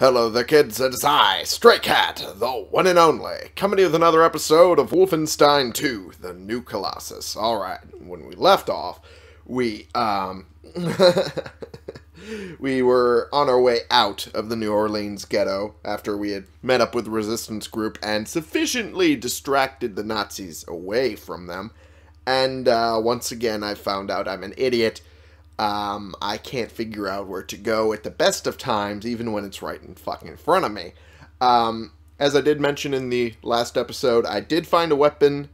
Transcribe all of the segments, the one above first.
Hello there kids, it is I, Stray Cat, the one and only, coming to you with another episode of Wolfenstein 2, The New Colossus. Alright, when we left off, we, um, we were on our way out of the New Orleans ghetto after we had met up with the resistance group and sufficiently distracted the Nazis away from them. And, uh, once again, I found out I'm an idiot um, I can't figure out where to go at the best of times, even when it's right in fucking in front of me. Um, as I did mention in the last episode, I did find a weapon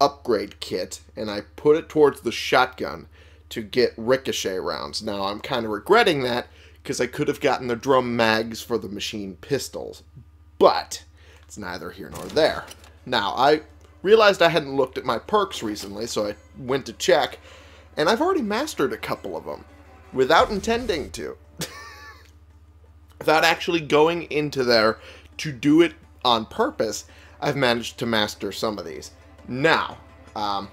upgrade kit, and I put it towards the shotgun to get ricochet rounds. Now, I'm kind of regretting that, because I could have gotten the drum mags for the machine pistols. But, it's neither here nor there. Now, I realized I hadn't looked at my perks recently, so I went to check, and I've already mastered a couple of them without intending to. without actually going into there to do it on purpose, I've managed to master some of these. Now, um,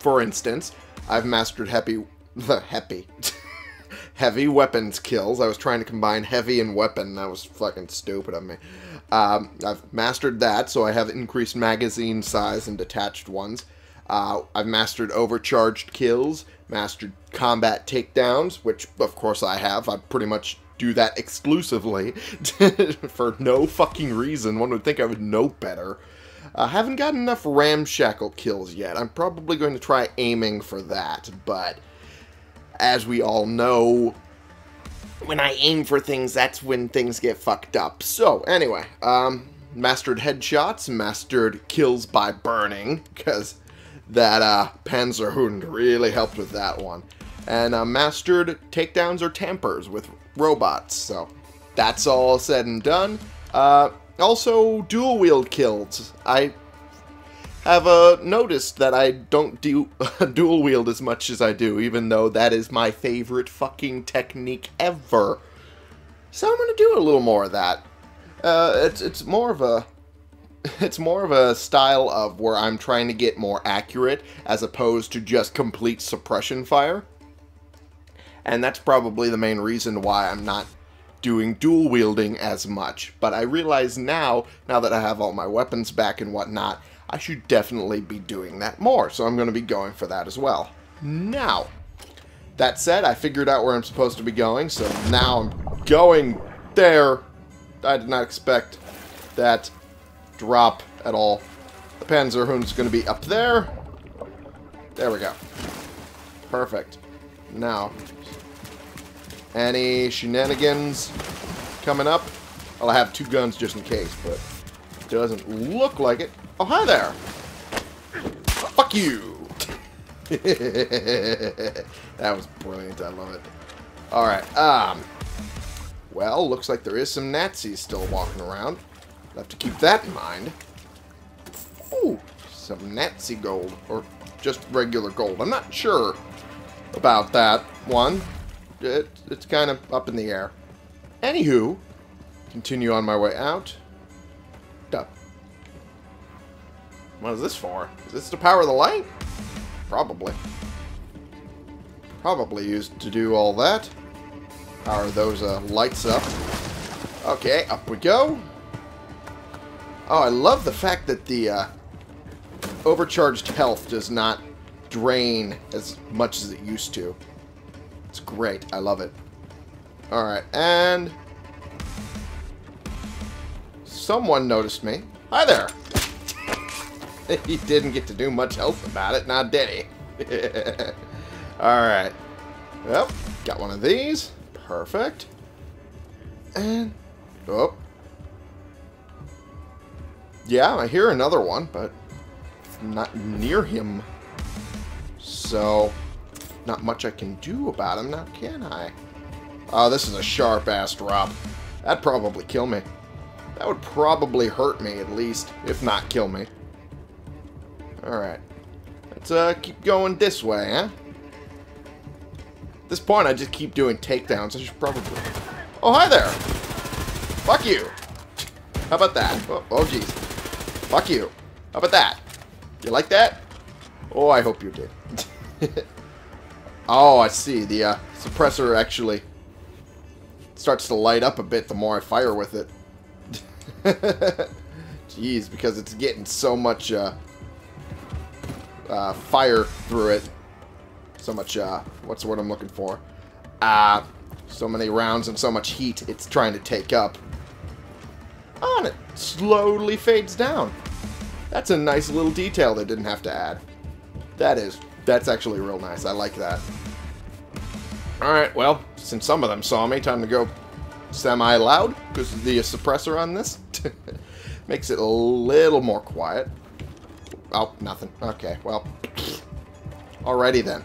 for instance, I've mastered heavy, heavy, heavy weapons kills. I was trying to combine heavy and weapon. That was fucking stupid of me. Um, I've mastered that, so I have increased magazine size and detached ones. Uh, I've mastered overcharged kills, mastered combat takedowns, which of course I have. I pretty much do that exclusively for no fucking reason. One would think I would know better. I haven't got enough ramshackle kills yet. I'm probably going to try aiming for that, but as we all know, when I aim for things, that's when things get fucked up. So, anyway, um, mastered headshots, mastered kills by burning, because that uh, Panzerhund really helped with that one. And uh, mastered takedowns or tampers with robots. So that's all said and done. Uh, also, dual wield kills. I have uh, noticed that I don't do dual wield as much as I do, even though that is my favorite fucking technique ever. So I'm going to do a little more of that. Uh, it's, it's more of a it's more of a style of where I'm trying to get more accurate as opposed to just complete suppression fire. And that's probably the main reason why I'm not doing dual wielding as much. But I realize now, now that I have all my weapons back and whatnot, I should definitely be doing that more. So I'm going to be going for that as well. Now, that said, I figured out where I'm supposed to be going, so now I'm going there. I did not expect that drop at all. The Panzerhund's going to be up there. There we go. Perfect. Now, any shenanigans coming up? Well, I have two guns just in case, but it doesn't look like it. Oh, hi there. Fuck you. that was brilliant. I love it. Alright, um... Well, looks like there is some Nazis still walking around. I'll have to keep that in mind. Ooh, some Nazi gold. Or just regular gold. I'm not sure about that one. It, it's kind of up in the air. Anywho, continue on my way out. Duh. What is this for? Is this to power the light? Probably. Probably used to do all that. Power those uh, lights up. Okay, up we go. Oh, I love the fact that the uh, overcharged health does not drain as much as it used to. It's great. I love it. Alright, and... Someone noticed me. Hi there! he didn't get to do much else about it, now did he? Alright. Well, got one of these. Perfect. And... Oh, yeah, I hear another one, but not near him. So, not much I can do about him now, can I? Oh, this is a sharp-ass drop. That'd probably kill me. That would probably hurt me, at least, if not kill me. Alright. Let's uh, keep going this way, huh? At this point, I just keep doing takedowns. I should probably... Oh, hi there! Fuck you! How about that? Oh, oh. Fuck you. How about that? You like that? Oh, I hope you did. oh, I see. The uh, suppressor actually starts to light up a bit the more I fire with it. Jeez, because it's getting so much uh, uh, fire through it. So much, uh, what's the word I'm looking for? Uh, so many rounds and so much heat it's trying to take up. And it slowly fades down. That's a nice little detail they didn't have to add. That is. That's actually real nice. I like that. Alright, well, since some of them saw me, time to go semi-loud, because the suppressor on this makes it a little more quiet. Oh, nothing. Okay, well. Alrighty then.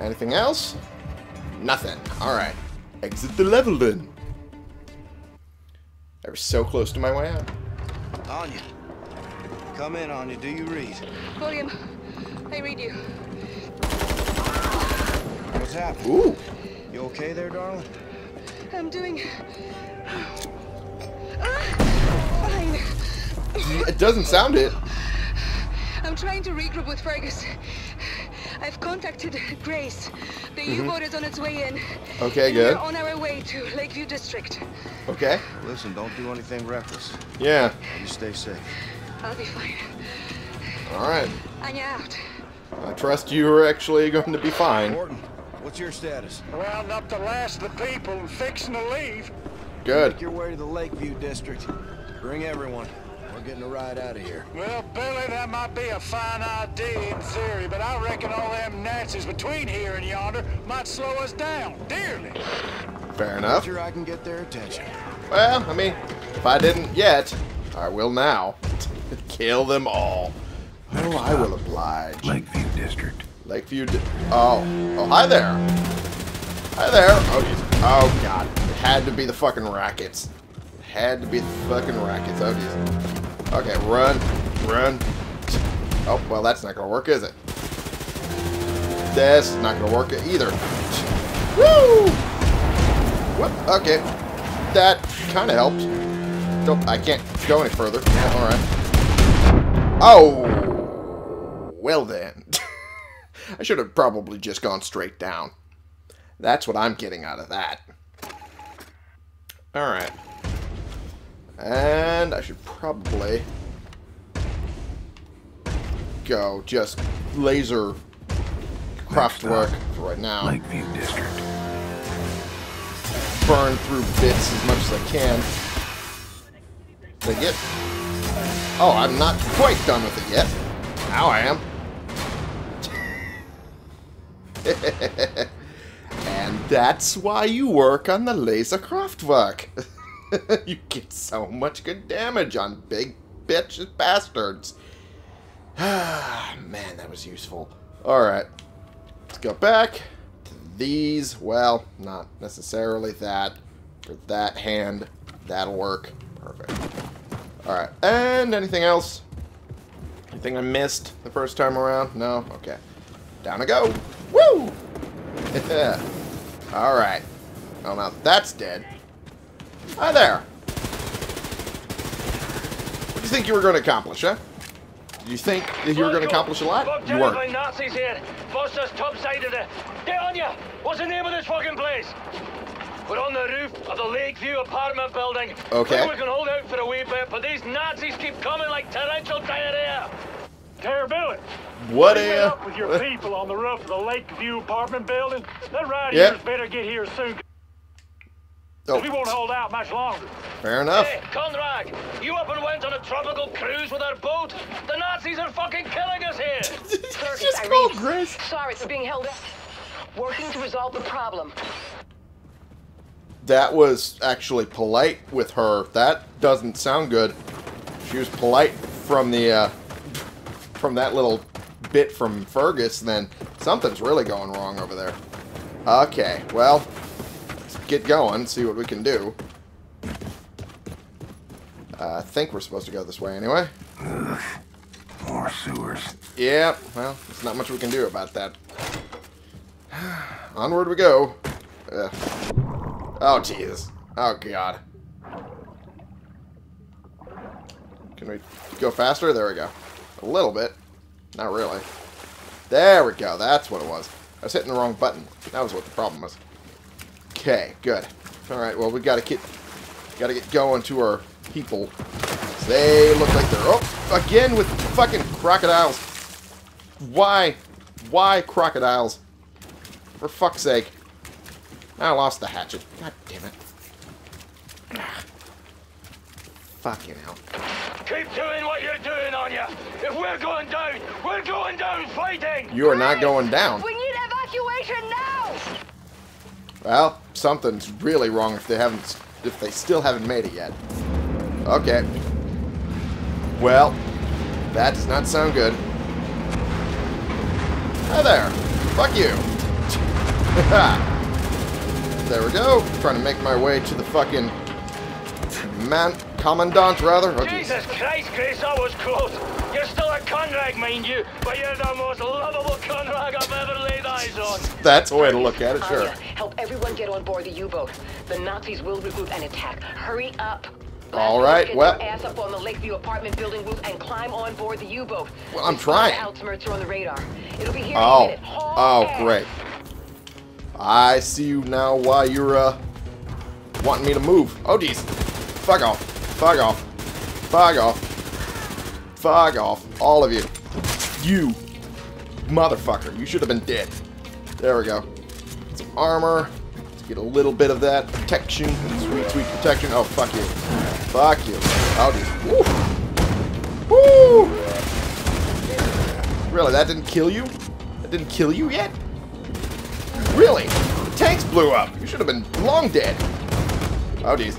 Anything else? Nothing. Alright. Exit the level then. I was so close to my way out. Anya. Come in, Anya. Do you read? William, I read you. What's happening? Ooh. You okay there, darling? I'm doing... Ah, fine. It doesn't sound it. I'm trying to regroup with Fergus. I've contacted Grace. The mm-hmm. U-boat is on its way in. Okay, good. We're on our way to Lakeview District. Okay. Listen, don't do anything reckless. Yeah. You stay safe. I'll be fine. Alright. Anya out. I trust you are actually going to be fine. Morton, what's your status? Round up the last of the people and fixing to leave. Good. Make your way to the Lakeview District. Bring everyone. We're getting a ride out of here. Well, Billy, that might be a fine idea in theory, but I reckon all them Nazis between here and yonder might slow us down dearly. Fair enough. Sure I can get their attention. Well, I mean, if I didn't yet, I will now. Kill them all. Oh, I will oblige. Lakeview District. Lakeview. Di oh. Oh, hi there. Hi there. Oh, geez. Oh, God. It had to be the fucking rackets. It had to be the fucking rackets. Oh, geez. Okay, run. Run. Oh, well, that's not going to work, is it? This is not going to work either. Woo! Whoop. Okay. That kind of helped. Nope, I can't go any further. Yeah, alright. Oh! Well then. I should have probably just gone straight down. That's what I'm getting out of that. Alright. And I should probably go just laser Kraftwerk for right now. Lakeview District. burn through bits as much as I can. Did I get... Oh, I'm not quite done with it yet. Now I am. and that's why you work on the laser Kraftwerk. you get so much good damage on big bitch bastards. Ah, man, that was useful. Alright. Let's go back to these. Well, not necessarily that. For that hand, that'll work. Perfect. Alright, and anything else? Anything I missed the first time around? No? Okay. Down I go. Woo! Alright. Well, now that's dead. Hi there. What do you think you were going to accomplish, huh? You think that you were going to accomplish a lot? You weren't. Nazis here. Foster's top side of the... Get on ya! What's the name of this fucking place? We're on the roof of the Lakeview apartment building. Okay. Think we can hold out for a wee bit, but these Nazis keep coming like torrential diarrhea. Terrability. What a... up with your people on the roof of the Lakeview apartment building. That right Yep. better get here soon. 'Cause Oh, We won't hold out much longer. fair enough. Hey, Conrad, you up and went on a tropical cruise with our boat? The Nazis are fucking killing us here. Fergus, Just I call read. Grace. Sorry for being held up. Working to resolve the problem. That was actually polite with her. That doesn't sound good. She was polite from the uh, from that little bit from Fergus. Then something's really going wrong over there. Okay, well, let's get going. See what we can do. Uh, I think we're supposed to go this way anyway. More sewers. Yeah, well, there's not much we can do about that. Onward we go. Ugh. Oh, Jesus. Oh, God. Can we go faster? There we go. A little bit. Not really. There we go. That's what it was. I was hitting the wrong button. That was what the problem was. Okay, good. All right, well, we got to get got to get going to our people. They look like they're oh again with fucking crocodiles. Why, why crocodiles? For fuck's sake! I lost the hatchet. God damn it! Ah. Fucking hell. Keep doing what you're doing, Anya. If we're going down, we're going down fighting. You are not going down. We need evacuation now! Well, something's really wrong if they haven't, if they still haven't made it yet. Okay. Well, that does not sound good. Hi there. Fuck you. there we go. Trying to make my way to the fucking man, commandant rather. Oh. Jesus Christ, Grace, that was close. You're still a Conrag, mind you, but you're the most lovable Conrag I've ever. That's a way to look at it. Sure. Anya, help everyone get on board the U-boat. The Nazis will regroup and attack. Hurry up. All right, Get well- your ass up on the Lakeview apartment building roof and climb on board the U-boat. Well, I'm trying. trying. Altimeter on the radar. It'll be here in a Oh. minute. Haul Oh, great. I see you now why you're, uh, wanting me to move. Oh, jeez. Fuck off. Fuck off. Fuck off. Fuck off. All of you. You. Motherfucker. You should have been dead. There we go. Some armor. Let's get a little bit of that protection. Sweet, sweet protection. Oh, fuck you. Fuck you. Oh, jeez. Woo. Woo. Really, that didn't kill you? That didn't kill you yet? Really? The tanks blew up. You should have been long dead. Oh, jeez.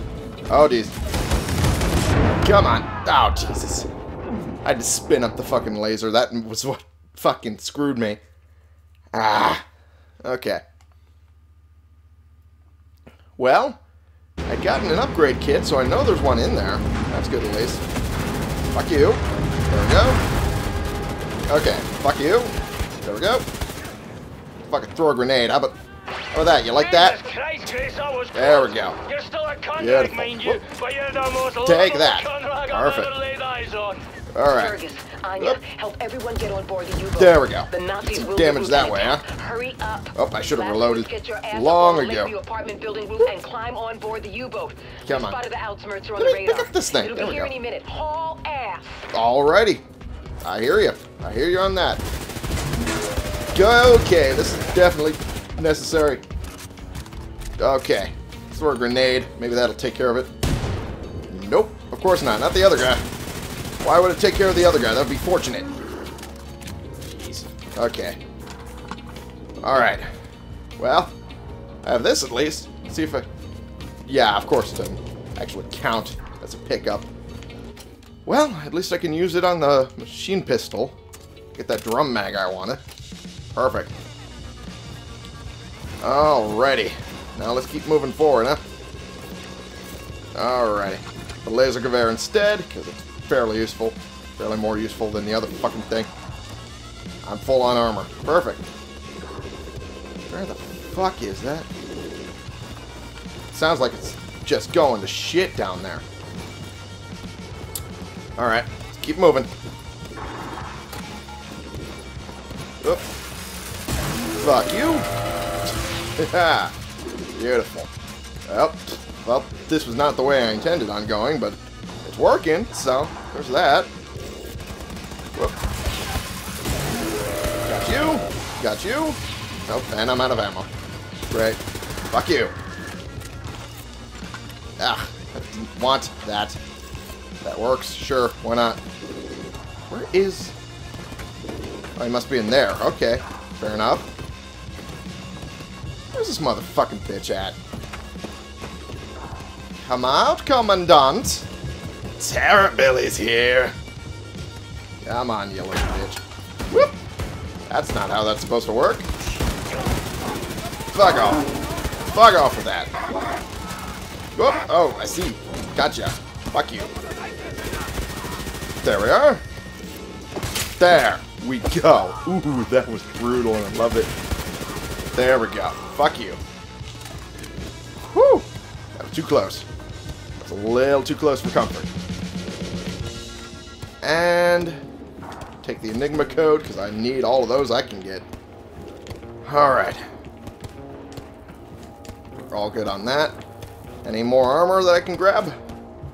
Oh, jeez. Come on. Oh, Jesus. I had to spin up the fucking laser. That was what fucking screwed me. Ah. Okay. Well, I'd gotten an upgrade kit, so I know there's one in there. That's good at least. Fuck you. There we go. Okay. Fuck you. There we go. Fucking throw a grenade. How about, how about that? You like that? Christ, There we go. You're still a Conrag, Beautiful. mind you, Whoop. but you're the most Take that. Perfect. I've ever laid eyes on. All right. Fergus, Anya, Oop. help everyone get on board the U-boat. There we go. The Nazis Some will damage that way, huh? Hurry up. Oh, I should have reloaded get your ass long on the ago. Lakeview apartment building roof and climb on board the U-boat. Come on. Spotted the altimeter on Let the me pick up this thing. It'll There be here go. any minute. Haul ass. Alrighty. I hear you. I hear you on that. Okay, this is definitely necessary. Okay. Throw a grenade. Maybe that'll take care of it. Nope. Of course not. Not the other guy. Why would it take care of the other guy? That would be fortunate. Okay. Alright. Well, I have this at least. Let's see if I... Yeah, of course it doesn't actually count as a pickup. Well, at least I can use it on the machine pistol. Get that drum mag I wanted. Perfect. Alrighty. Now let's keep moving forward, huh? Alrighty. The laser Gewehr instead, because it's fairly useful. Fairly more useful than the other fucking thing. I'm full on armor. Perfect. Where the fuck is that? Sounds like it's just going to shit down there. Alright, let's keep moving. Oop. Fuck you. Beautiful. Well, well, this was not the way I intended on going, but it's working, so there's that. Whoop. Got you. Got you. Nope, and I'm out of ammo. Great. Fuck you. Ah, I didn't want that. That works, sure, why not? Where is... Oh, he must be in there. Okay, fair enough. Where's this motherfucking bitch at? Come out, Commandant! Terrorbilly's here! Come on, you little bitch. Whoop! That's not how that's supposed to work. Fuck off. Fuck off with that. Whoop! Oh, I see. Gotcha. Fuck you. There we are. There we go. Ooh, that was brutal and I love it. There we go. Fuck you. Whew. That was too close. That's a little too close for comfort. And take the Enigma code because I need all of those I can get. Alright. We're all good on that. Any more armor that I can grab?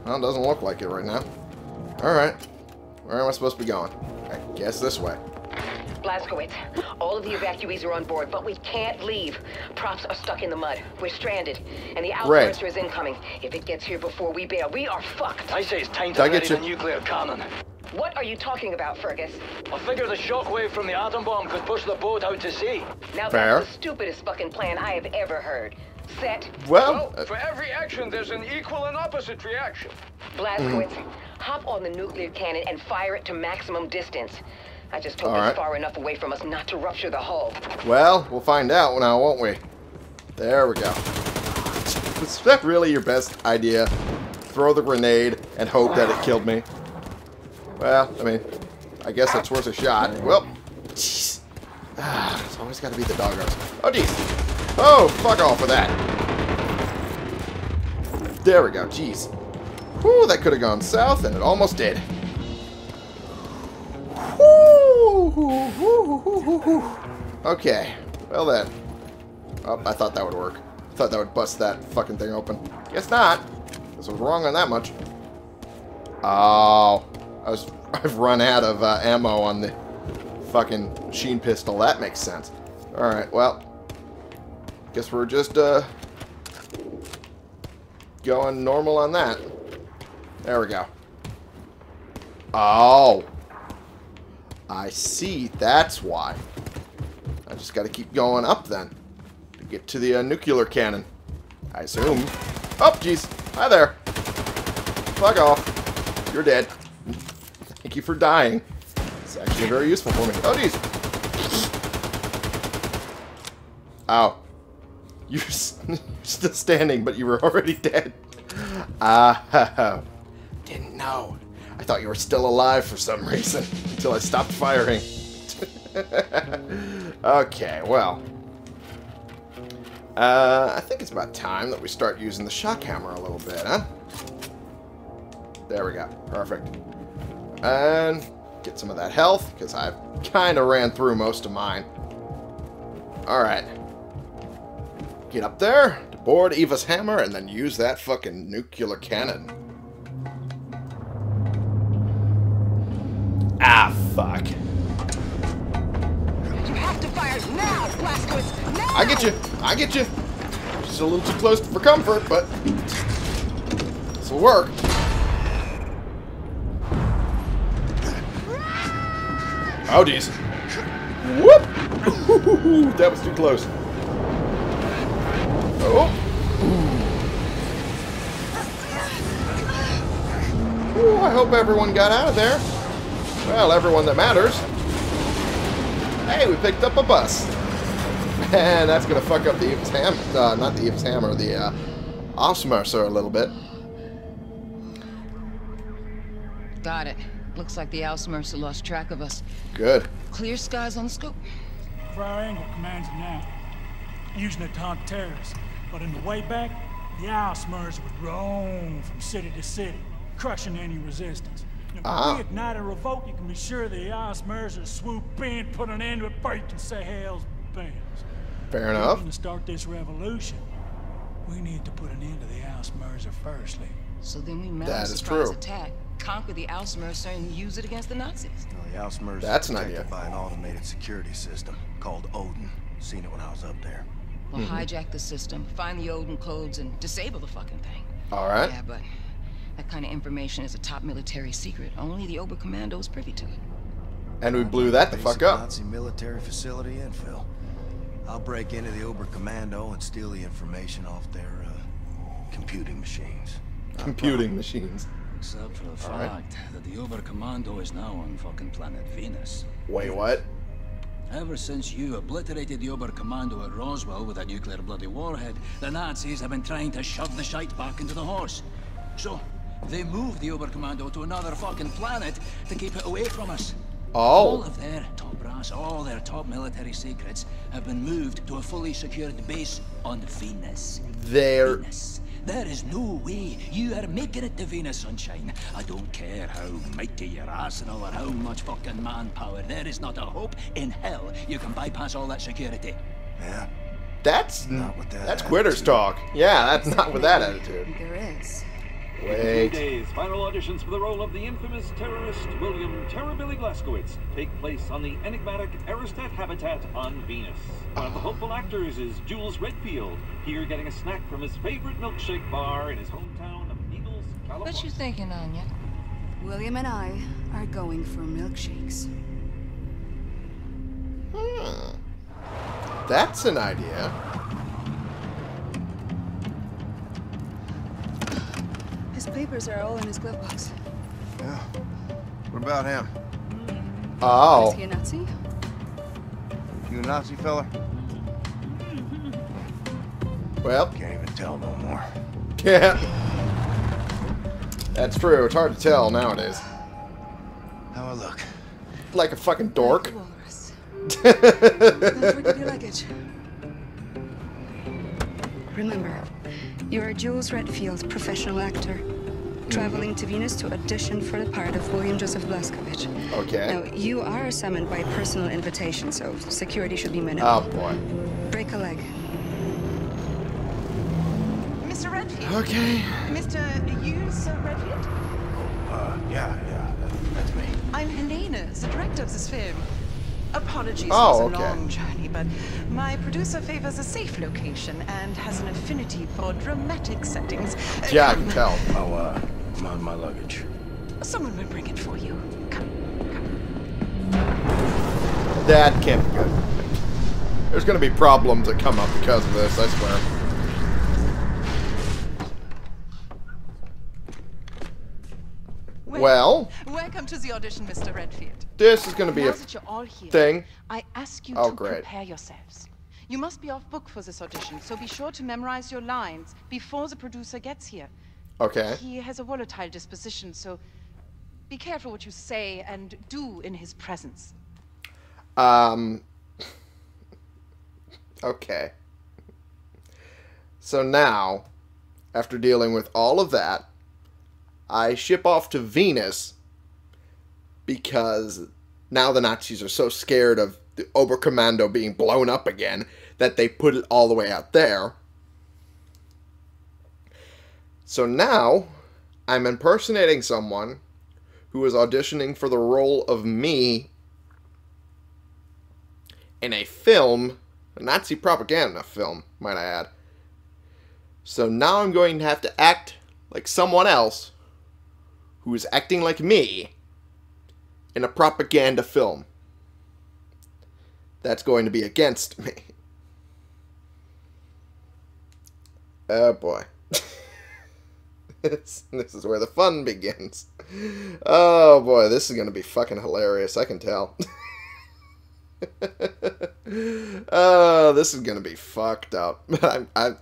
Well, doesn't look like it right now. Alright. Where am I supposed to be going? I guess this way. Blazkowicz, all of the evacuees are on board, but we can't leave. Props are stuck in the mud. We're stranded, and the Right. Outburster is incoming. If it gets here before we bail, we are fucked. I say it's time to get ready the nuclear cannon. What are you talking about, Fergus? I figure the shockwave from the atom bomb could push the boat out to sea. Now Fair. that's the stupidest fucking plan I have ever heard. Set. Well, uh, For every action, there's an equal and opposite reaction. Blazkowicz, Mm. hop on the nuclear cannon and fire it to maximum distance. I just hope All it's far enough away from us not to rupture the hull. well, we'll find out now, won't we? There we go. Is that really your best idea? Throw the grenade and hope that it killed me? Well, I mean, I guess that's worth a shot. Well, jeez. Ah, it's always got to be the doggos. Oh, jeez. Oh, fuck off with that. There we go. Jeez. Whew, that could have gone south, and it almost did. Okay. Well then. Oh, I thought that would work. I thought that would bust that fucking thing open. Guess not. I was wrong on that much. Oh. I was, I've run out of uh, ammo on the fucking machine pistol. That makes sense. Alright, well. Guess we're just, uh... Going normal on that. There we go. Oh. I see. That's why. I just got to keep going up then. To get to the uh, nuclear cannon. I assume. Oh, jeez. Hi there. Fuck off. You're dead. Thank you for dying. It's actually very useful for me. Oh, jeez. Ow. You're still standing, but you were already dead. Ah, didn't know. I thought you were still alive for some reason until I stopped firing. okay, well. Uh, I think it's about time that we start using the shock hammer a little bit, huh? There we go. Perfect. And get some of that health, because I've kind of ran through most of mine. Alright. Get up there, to board Eva's hammer, and then use that fucking nuclear cannon. Ah, fuck. You have to fire now, Blazkowicz! Now! I get you. I get you. Just a little too close for comfort, but this will work. Oh, jeez. Whoop! that was too close. Oh. Ooh, I hope everyone got out of there. Well, everyone that matters. Hey, we picked up a bus. And that's gonna fuck up the Eve's Ham, uh, not the Eve's Hammer, the uh, Ausmerzer a little bit. Got it. Looks like the Ausmerzer lost track of us. Good. Clear skies on the scope. Frau Engel commands it now. Using it to hunt terrorists. But in the way back, the Ausmers would roam from city to city, crushing any resistance. And Ah. we ignite a revolt, you can be sure the Ausmers will swoop in, put an end to it before you can say hell's bells. Fair enough. we're to start this revolution, we need to put an end to the Ausmers firstly. So then we mount That a surprise true. attack, conquer the Ausmerzer, and use it against the Nazis. Well, the Ausmer's That's is an protected idea. by an automated security system called Odin. Seen it when I was up there. We'll Mm-hmm. hijack the system, find the Odin codes, and disable the fucking thing. All right. Yeah, but that kind of information is a top military secret. Only the Oberkommando is privy to it. And we blew that the fuck up. Nazi military facility infill. I'll break into the Oberkommando and steal the information off their uh, computing machines. Computing machines. Except for the All right. fact that the Oberkommando is now on fucking planet Venus. Wait, what? Ever since you obliterated the Oberkommando at Roswell with a nuclear bloody warhead, the Nazis have been trying to shove the shite back into the horse. So, they moved the Oberkommando to another fucking planet to keep it away from us. Oh. All Oh. of their top brass, all their top military secrets have been moved to a fully secured base on Venus. There. Venus. There is no way you are making it to Venus, sunshine. I don't care how mighty your arsenal or how much fucking manpower. There is not a hope in hell you can bypass all that security. Yeah? That's Not with that that's quitters talk. Yeah, that's not with that attitude. There is. Three Wait. days, final auditions for the role of the infamous terrorist William Terrorbilly Blazkowicz take place on the enigmatic Aristat habitat on Venus. One of the hopeful actors is Jules Redfield, here getting a snack from his favorite milkshake bar in his hometown of Eagles, California. What you thinking, Anya? William and I are going for milkshakes. Hmm. That's an idea. Papers are all in his glove box. Yeah. What about him? Oh. Is he a Nazi? You a Nazi fella? Well, Can't even tell no more. yeah. That's true. It's hard to tell nowadays. How I look? Like a fucking dork. Walrus. Don't your luggage. Remember, you're Jules Redfield, professional actor. Traveling to Venus to audition for the part of William Joseph Blazkowicz. Okay. Now, you are summoned by personal invitation, so security should be minimal. Oh boy. Break a leg. Mr. Redfield. Okay. Mr. You, Jules Redfield? Uh, yeah, yeah, that's me. I'm Helena, the director of this film. Apologies Oh, for the okay. long journey, but my producer favors a safe location and has an affinity for dramatic settings. Yeah, I can tell. Oh, uh, I'm on my luggage. Someone will bring it for you. Come. That can't be good. There's gonna be problems that come up because of this, I swear. Well, Welcome to the audition, Mr. Redfield. this is gonna be now a that you're all here, thing. I ask you Oh, to great. prepare yourselves. You must be off book for this audition, so be sure to memorize your lines before the producer gets here. Okay. He has a volatile disposition, so be careful what you say and do in his presence. Um. Okay. So now, after dealing with all of that, I ship off to Venus because now the Nazis are so scared of the Oberkommando being blown up again that they put it all the way out there. So now, I'm impersonating someone who is auditioning for the role of me in a film, a Nazi propaganda film, might I add. So now I'm going to have to act like someone else who is acting like me in a propaganda film. That's going to be against me. Oh boy. this, this is where the fun begins. Oh boy, this is going to be fucking hilarious, I can tell. Oh, this is gonna be fucked up. I'm, I'm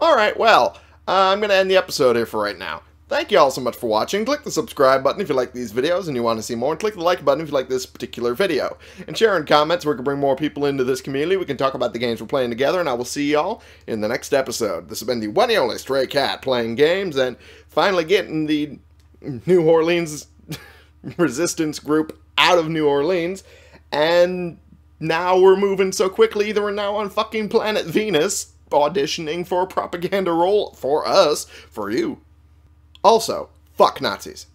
all right. Well, uh, I'm gonna end the episode here for right now. Thank you all so much for watching. Click the subscribe button if you like these videos and you want to see more. And click the like button if you like this particular video. And share in comments we can bring more people into this community. We can talk about the games we're playing together. And I will see y'all in the next episode. This has been the one and only Stray Cat playing games and finally getting the New Orleans resistance group out of New Orleans. And now we're moving so quickly that we're now on fucking planet Venus auditioning for a propaganda role for us, for you. Also, fuck Nazis.